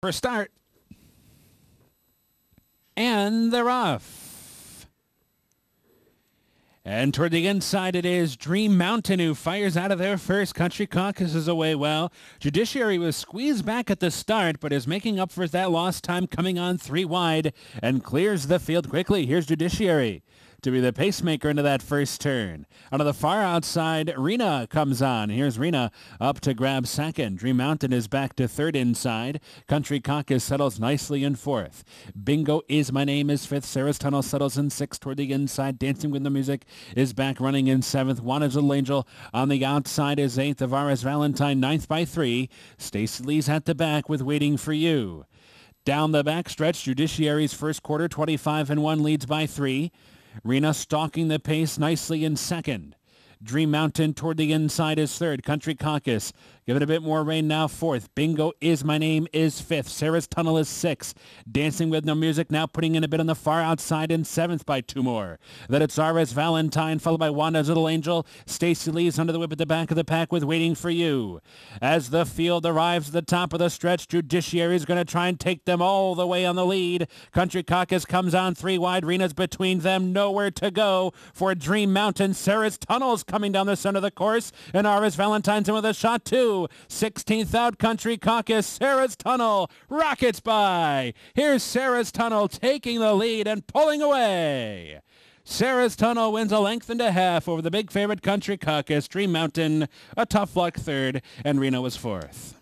for a start. And they're off. And toward the inside it is Dream Mountain who fires out of there first. Country Caucus is away well. Judiciary was squeezed back at the start, but is making up for that lost time coming on three wide and clears the field quickly. Here's Judiciary to be the pacemaker into that first turn. Out of the far outside, Rena comes on. Here's Rena up to grab second. Dream Mountain is back to third inside. Country Caucus settles nicely in fourth. Bingo is my name is fifth. Sarah's Tunnel settles in sixth toward the inside. Dancing with the Music is back running in seventh. Wanted Little Angel on the outside is eighth. Avaris Valentine ninth by three. Stacy Lee's at the back with Waiting for You. Down the backstretch, Judiciary's first quarter, 25 and 1 leads by 3. Rena stalking the pace nicely in second. Dream Mountain toward the inside is third. Country Caucus Give it a bit more rein now. Fourth. Bingo is my name is fifth. Sarah's Tunnel is sixth. Dancing with No Music now putting in a bit on the far outside in seventh by two more. Then it's Zares Valentine followed by Wanda's Little Angel. Stacy Lee's under the whip at the back of the pack with Waiting for You. As the field arrives at the top of the stretch, Judiciary is going to try and take them all the way on the lead. Country Caucus comes on three wide. Rena's between them. Nowhere to go for Dream Mountain. Sarah's Tunnel's coming down the center of the course. And Aris Valentine's in with a shot too. 16th out Country Caucus, Sarah's Tunnel, rockets by. Here's Sarah's Tunnel taking the lead and pulling away. Sarah's Tunnel wins a length and a half over the big favorite Country Caucus, Dream Mountain, a tough luck third, and Rena was fourth.